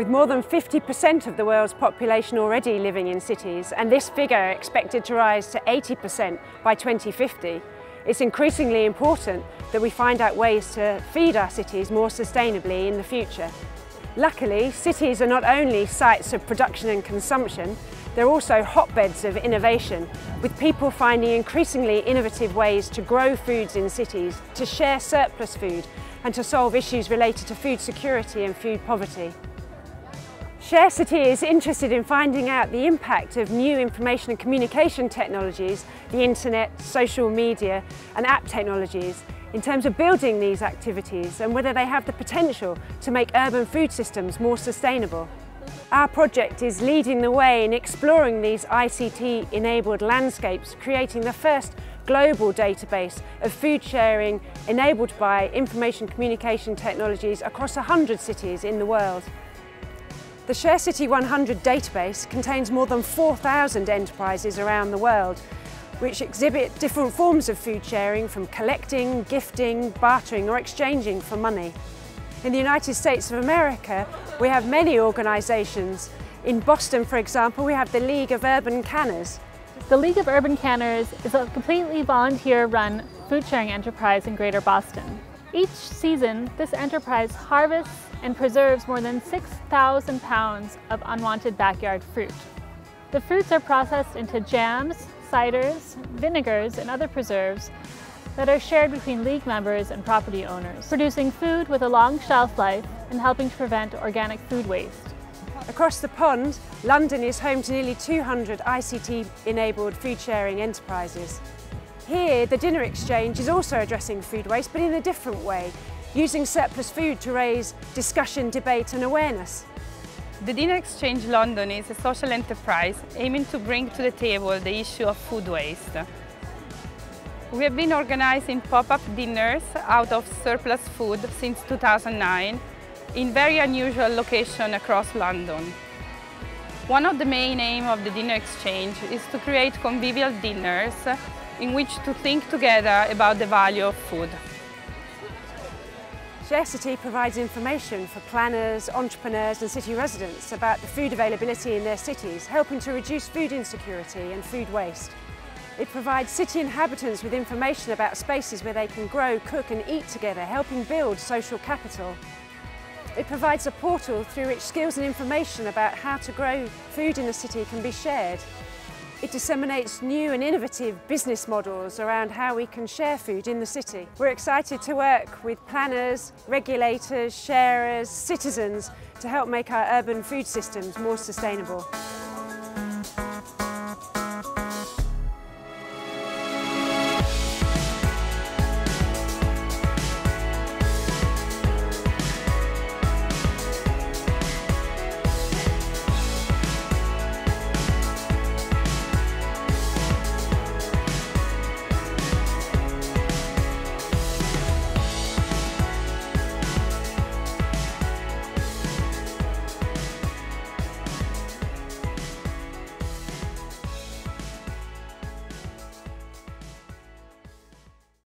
With more than 50% of the world's population already living in cities, and this figure expected to rise to 80% by 2050, it's increasingly important that we find out ways to feed our cities more sustainably in the future. Luckily, cities are not only sites of production and consumption, they're also hotbeds of innovation, with people finding increasingly innovative ways to grow foods in cities, to share surplus food, and to solve issues related to food security and food poverty. ShareCity is interested in finding out the impact of new information and communication technologies, the internet, social media and app technologies in terms of building these activities and whether they have the potential to make urban food systems more sustainable. Our project is leading the way in exploring these ICT-enabled landscapes, creating the first global database of food sharing enabled by information communication technologies across 100 cities in the world. The ShareCity 100 database contains more than 4,000 enterprises around the world which exhibit different forms of food sharing from collecting, gifting, bartering or exchanging for money. In the United States of America, we have many organisations. In Boston, for example, we have the League of Urban Canners. The League of Urban Canners is a completely volunteer-run food sharing enterprise in Greater Boston. Each season, this enterprise harvests and preserves more than 6,000 pounds of unwanted backyard fruit. The fruits are processed into jams, ciders, vinegars, and other preserves that are shared between league members and property owners, producing food with a long shelf life and helping to prevent organic food waste. Across the pond, London is home to nearly 200 ICT-enabled food sharing enterprises. Here, the dinner exchange is also addressing food waste, but in a different way, using surplus food to raise discussion, debate and awareness. The Dinner Exchange London is a social enterprise aiming to bring to the table the issue of food waste. We have been organizing pop-up dinners out of surplus food since 2009 in very unusual locations across London. One of the main aims of the Dinner Exchange is to create convivial dinners in which to think together about the value of food. ShareCity provides information for planners, entrepreneurs and city residents about the food availability in their cities, helping to reduce food insecurity and food waste. It provides city inhabitants with information about spaces where they can grow, cook and eat together, helping build social capital. It provides a portal through which skills and information about how to grow food in the city can be shared. It disseminates new and innovative business models around how we can share food in the city. We're excited to work with planners, regulators, sharers, citizens to help make our urban food systems more sustainable.